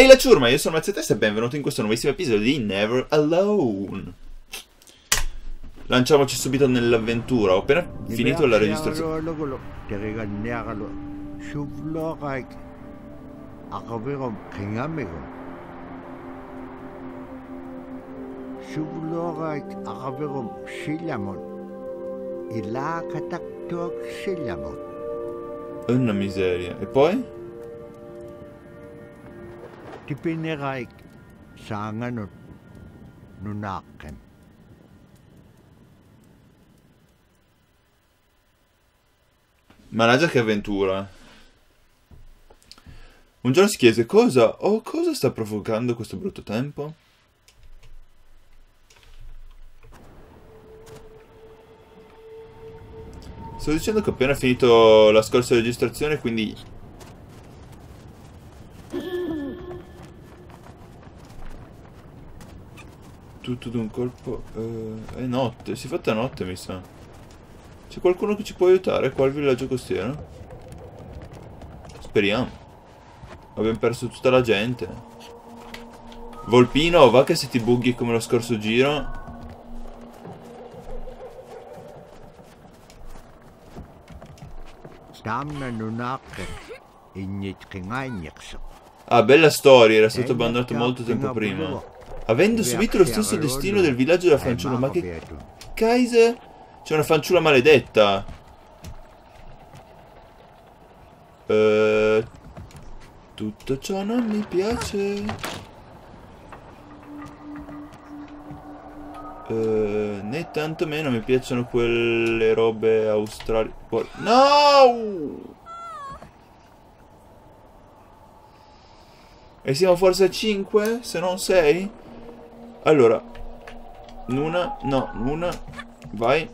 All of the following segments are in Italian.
Ehi la ciurma, io sono Mazzetesta e benvenuto in questo nuovissimo episodio di Never Alone. Lanciamoci subito nell'avventura, ho appena finito la registrazione. Sillamon. Una miseria. E poi? Tipineraik sanganut nunaken. Managgia che avventura. Un giorno si chiese cosa o cosa sta provocando questo brutto tempo? Sto dicendo che ho appena finito la scorsa registrazione, quindi... Tutto d'un colpo... eh, è notte, si è fatta notte mi sa. C'è qualcuno che ci può aiutare qua al villaggio costiero? Speriamo. Abbiamo perso tutta la gente. Volpino, va che se ti bughi come lo scorso giro... Ah, bella storia, era stato abbandonato molto tempo prima. Avendo subito lo stesso destino del villaggio della fanciulla, ma che... Kaiser? C'è una fanciulla maledetta. Eh, tutto ciò non mi piace. Eh, né tantomeno mi piacciono quelle robe australi... No! E siamo forse a 5? Se non 6? Allora. Luna. No, Luna. Vai.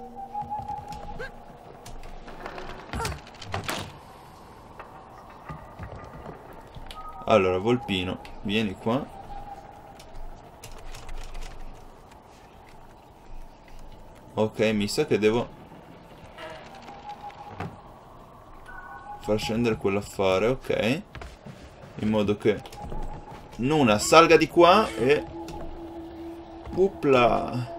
Allora, Volpino. Vieni qua. Ok, mi sa che devo... Far scendere quell'affare, ok. In modo che Nuna salga di qua e... Upla!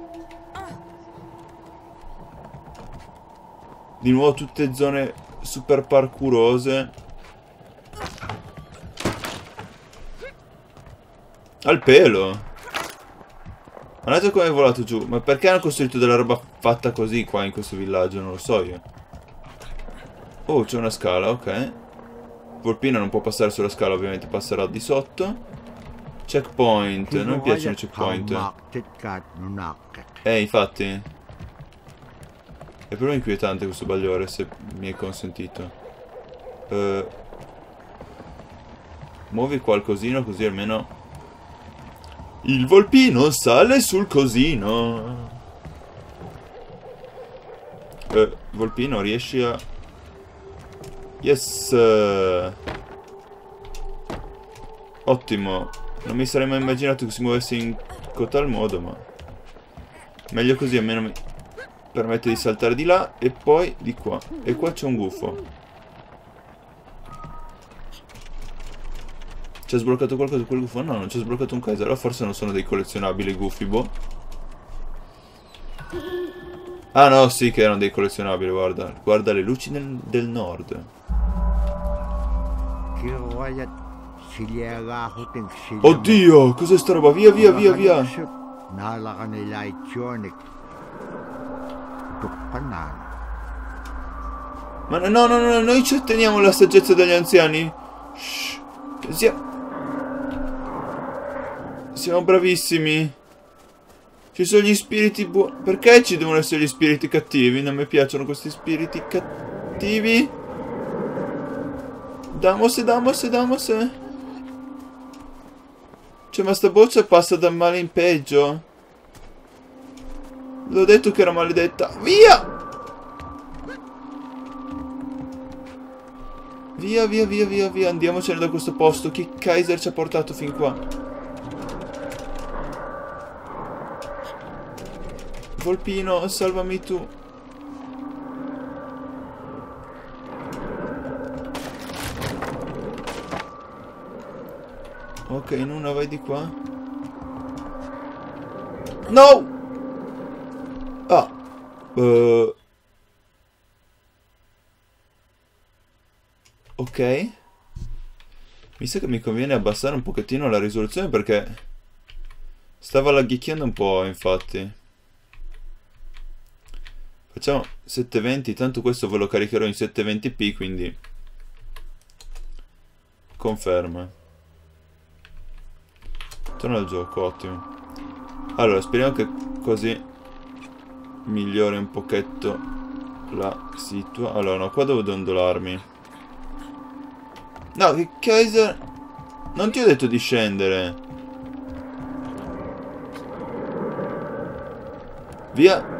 Di nuovo tutte zone super parkourose. Al pelo! Guardate come è volato giù. Ma perché hanno costruito della roba fatta così qua in questo villaggio? Non lo so io. Oh, c'è una scala, ok. Volpino non può passare sulla scala, ovviamente passerà di sotto. Checkpoint, non mi piacciono i checkpoint. Eh, infatti. È proprio inquietante questo bagliore, se mi è consentito. Uh, muovi qualcosino così almeno... Il volpino sale sul cosino. Uh, volpino, riesci a... Yes! Ottimo. Non mi sarei mai immaginato che si muovesse in tal modo, ma... Meglio così, almeno mi permette di saltare di là e poi di qua. E qua c'è un gufo. Ci ha sbloccato qualcosa quel gufo? No, non ci ha sbloccato un Kaiser. Allora forse non sono dei collezionabili gufi, boh. Ah no, sì che erano dei collezionabili, guarda. Guarda le luci del, del nord. Oddio, cos'è sta roba? Via, via, via, via. Ma no, no, no, noi ci otteniamo la saggezza degli anziani. Siamo... Siamo bravissimi. Ci sono gli spiriti buoni. Perché ci devono essere gli spiriti cattivi? Non mi piacciono questi spiriti cattivi. Damose, damose, damose. Cioè, ma sta boccia passa da male in peggio. L'ho detto che era maledetta. Via! Via, via, via, via, via. Andiamocene da questo posto. Che Kaiser ci ha portato fin qua? Volpino, salvami tu. Ok, in una vai di qua. No! Ah. Uh. Ok. Mi sa che mi conviene abbassare un pochettino la risoluzione perché stava laghicchiando un po', infatti. Facciamo 720, tanto questo ve lo caricherò in 720p, quindi conferma. Torna al gioco, ottimo. Allora, speriamo che così migliori un pochetto la situazione. Allora, no, qua devo dondolarmi. No, che Kaiser... Non ti ho detto di scendere. Via.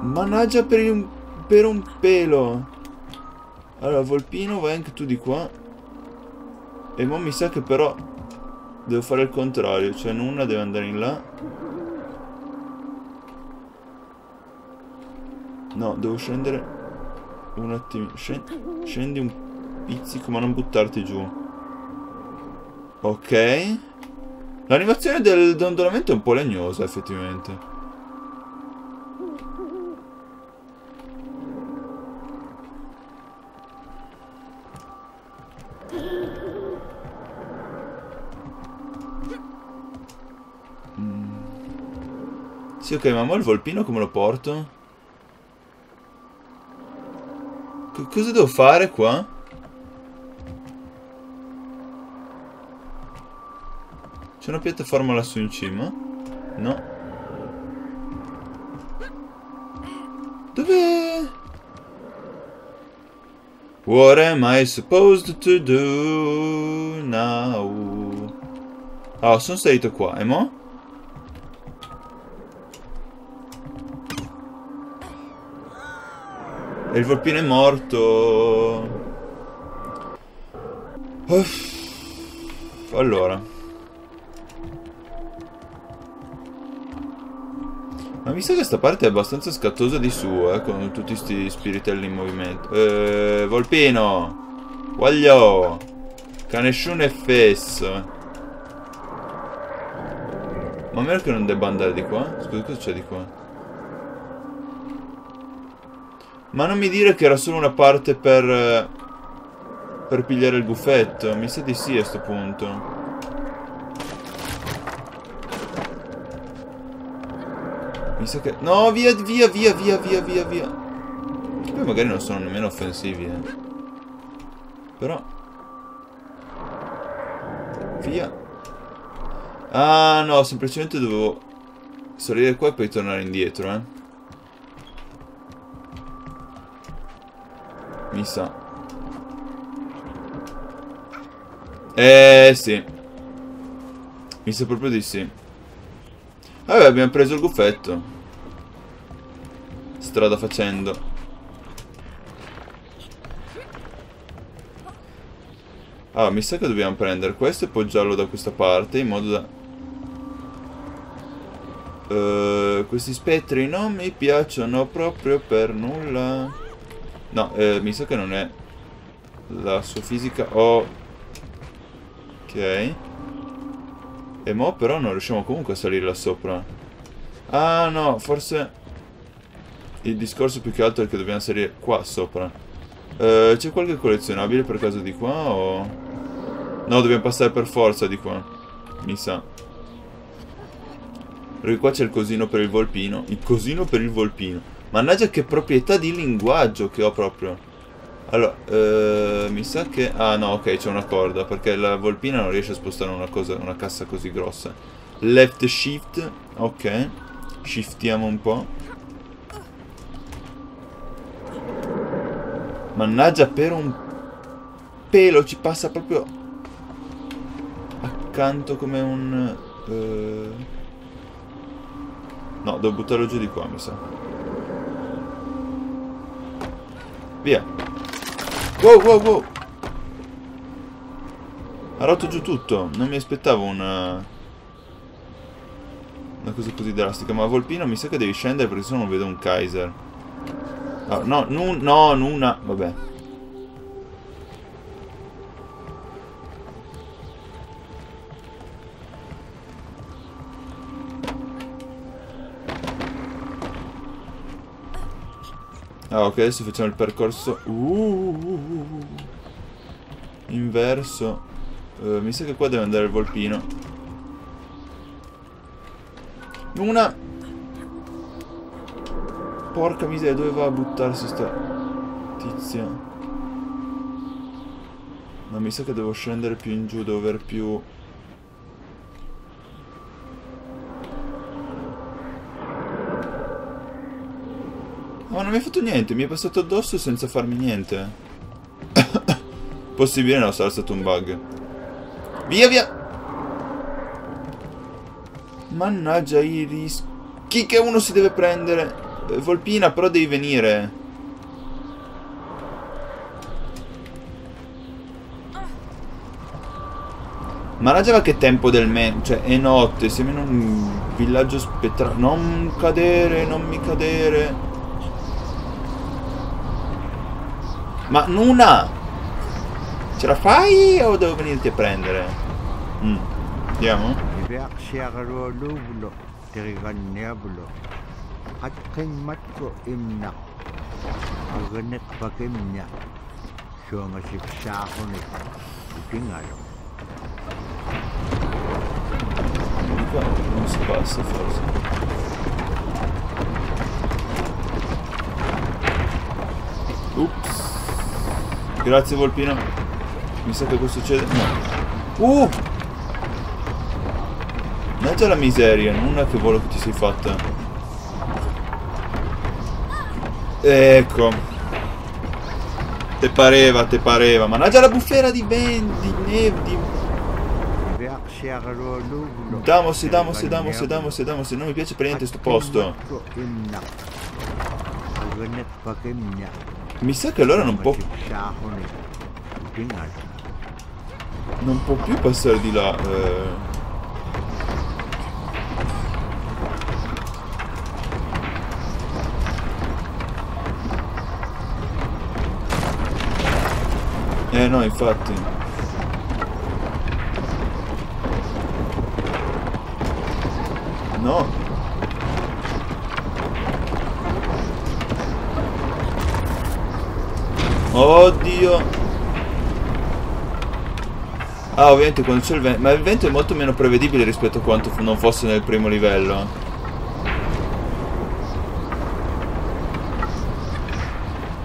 Mannaggia per un, per un pelo. Allora, Volpino, vai anche tu di qua. E mo mi sa che però devo fare il contrario. Cioè, una deve andare in là. No, devo scendere un attimo. Scend scendi un pizzico, ma non buttarti giù. Ok. L'animazione del dondolamento è un po' legnosa, effettivamente. Sì, ok, ma mo il volpino come lo porto? C cosa devo fare qua? C'è una piattaforma lassù in cima? No. Dove? What am I supposed to do now? Ah, sono salito qua, e mo'? Il volpino è morto. Uff. Allora. Ma mi sa che sta parte è abbastanza scattosa di su, eh, con tutti questi spiritelli in movimento. Eh, Volpino! Che nessuno è fesso. Ma a meno che non debba andare di qua? Scusa, cosa c'è di qua? Ma non mi dire che era solo una parte per... Eh, per pigliare il buffetto. Mi sa di sì a sto punto. Mi sa che... No, via, via, via, via, via, via, via. Poi magari non sono nemmeno offensivi, eh. Però... Via. Ah, no, semplicemente dovevo salire qua e poi tornare indietro, eh. Mi sa. Eh, sì. Mi sa proprio di sì. Vabbè, abbiamo preso il guffetto. Strada facendo. Ah, mi sa che dobbiamo prendere questo e poggiarlo da questa parte in modo da... Uh, questi spettri non mi piacciono proprio per nulla. No, eh, mi sa che non è la sua fisica. Oh. Ok. E mo però non riusciamo comunque a salire là sopra. Ah no, forse... Il discorso più che altro è che dobbiamo salire qua sopra. Eh, C'è qualche collezionabile per caso di qua o... No, dobbiamo passare per forza di qua. Mi sa. Perché qua c'è il cosino per il volpino. Il cosino per il volpino. Mannaggia che proprietà di linguaggio che ho proprio. Allora, eh, mi sa che... Ah no, ok, c'è una corda, perché la volpina non riesce a spostare una, cosa, una cassa così grossa. Left shift, ok. Shiftiamo un po'. Mannaggia, per un pelo ci passa proprio accanto come un... Uh... No, devo buttarlo giù di qua, mi sa. Via. Wow, wow, wow. Ha rotto giù tutto. Non mi aspettavo una... Una cosa così drastica. Ma Volpino mi sa che devi scendere perché se no non vedo un Kaiser. Ah, no, nu no, Nuna. Vabbè. Ah, ok, adesso facciamo il percorso. Uh, inverso. Uh, mi sa che qua deve andare il volpino. Una. Porca miseria, dove va a buttarsi sta tizia? Ma mi sa che devo scendere più in giù, devo aver più... mi ha fatto niente, mi è passato addosso senza farmi niente. Possibile no, sarà stato un bug. Via via! Mannaggia i rischi che uno si deve prendere. Eh, Volpina, però devi venire. Mannaggia che tempo del me... Cioè, è notte, siamo in un villaggio spettrale. Non cadere, non mi cadere. Ma Nuna! Ce la fai o devo venirti a prendere? Mm. Andiamo? Imna. Non si passa forse. Grazie Volpino. Mi sa che cosa succede? No. Uh! Mannaggia la miseria, non è che volo che ti sei fatta. Ecco. Te pareva, te pareva. Mannaggia la bufera di vento, di neve, di... Damos, damos, damos, damos, damos. Non mi piace per niente sto posto. Mi sa che allora non può, non può più passare di là. eh. Eh no, infatti. No. Oddio. Ah, ovviamente quando c'è il vento... Ma il vento è molto meno prevedibile rispetto a quanto non fosse nel primo livello.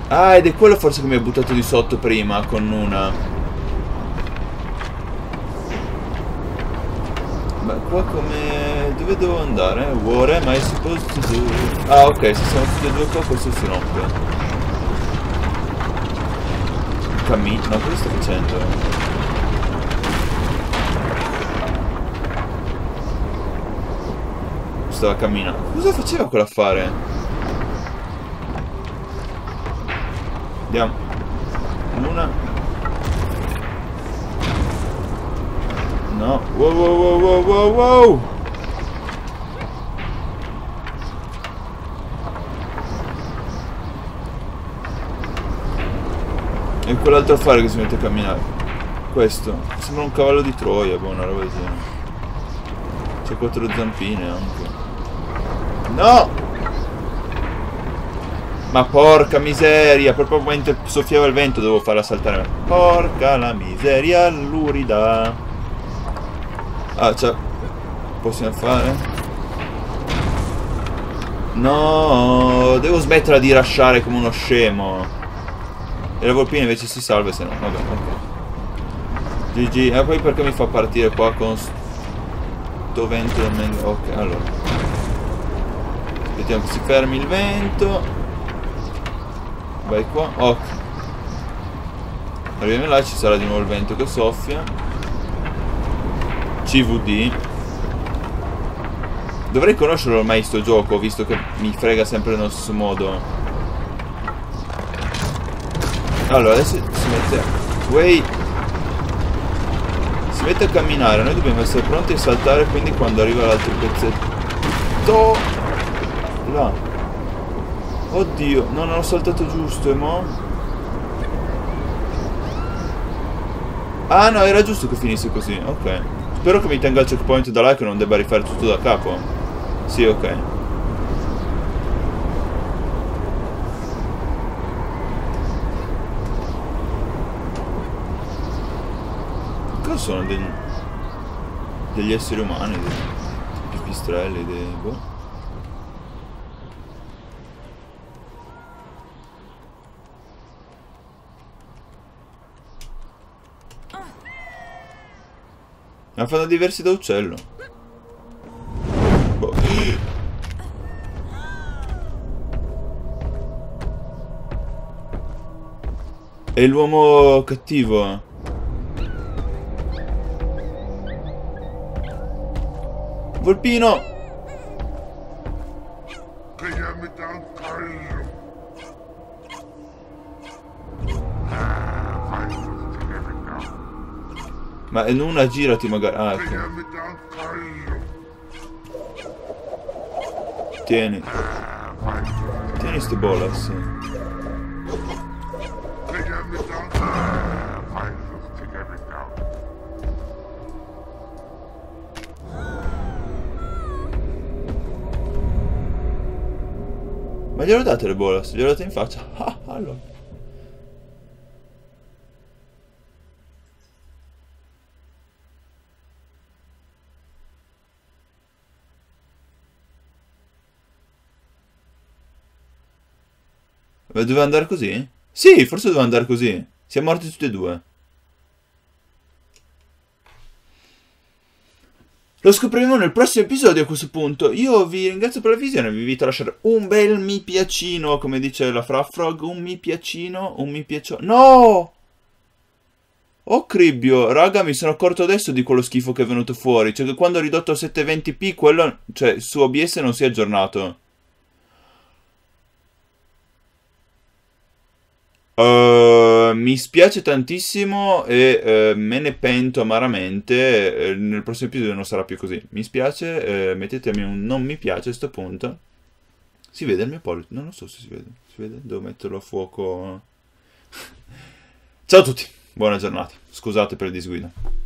Ah, ed è quello forse che mi ha buttato di sotto prima con una. Ma qua come... Dove devo andare? What am I supposed to do? Ah, ok, se siamo tutti e due qua questo si rompe. Cammino... No, cosa sto facendo? Stava camminando. Cosa faceva quell'affare? Andiamo. Una. No. Wow, wow, wow, wow, wow, wow. E quell'altro affare che si mette a camminare. Questo. Sembra un cavallo di Troia, boh, una roba del. C'è quattro zampine anche. No! Ma porca miseria, proprio mentre soffiava il vento dovevo farla saltare. Porca la miseria lurida. Ah, cioè... Possiamo fare? No, devo smettere di rasciare come uno scemo. E la volpina invece si salva se no. Vabbè, ok. GG. E poi perché mi fa partire qua con sto vento del men- Ok, allora. Aspettiamo che si fermi il vento. Vai qua. Ok. Arriviamo là, ci sarà di nuovo il vento che soffia. CVD. Dovrei conoscerlo ormai sto gioco, visto che mi frega sempre nello stesso modo. Allora, adesso si mette... Way... Si mette a camminare, noi dobbiamo essere pronti a saltare, quindi quando arriva l'altro pezzetto... Là. Oddio, non ho saltato giusto, e mo? Ah no, era giusto che finisse così, ok. Spero che mi tenga il checkpoint da là che non debba rifare tutto da capo. Sì, ok. Sono degli... degli esseri umani? Dei pipistrelli, dei... boh. Ma fanno diversi da uccello. Boh. È l'uomo cattivo. Volpino! Ma in una girati magari. Ah, ecco. Tieni. Tieni sti bolas. Kıyameten Ma glielo date le bolas? Glielo date in faccia? Ah, allora. Ma doveva andare così? Sì, forse doveva andare così. Siamo morti tutti e due. Lo scopriremo nel prossimo episodio a questo punto. Io vi ringrazio per la visione, vi invito a lasciare un bel mi piacino, come dice la Frafrog, un mi piacino, un mi piaccio... No! Oh cribbio, raga, mi sono accorto adesso di quello schifo che è venuto fuori. Cioè che quando ho ridotto a 720p, quello, cioè, su OBS non si è aggiornato. Uh, mi spiace tantissimo e uh, me ne pento amaramente. Uh, nel prossimo episodio non sarà più così. Mi spiace, mettetemi un non mi piace a questo punto. Si vede il mio pollice? Non lo so se si vede. Si vede? Devo metterlo a fuoco. Ciao a tutti, buona giornata. Scusate per il disguido.